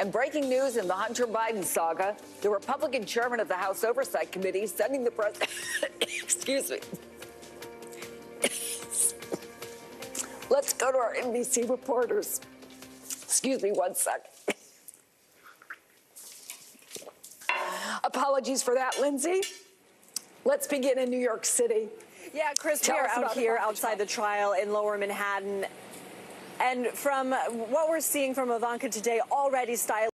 And breaking news in the Hunter Biden saga the Republican chairman of the House Oversight Committee sending the president, excuse me. Let's go to our NBC reporters. Excuse me one sec. Apologies for that, Lindsey. Let's begin in New York City. Yeah, Chris, Tell we are out here outside the trial in lower Manhattan. And from what we're seeing from Ivanka today, already styling.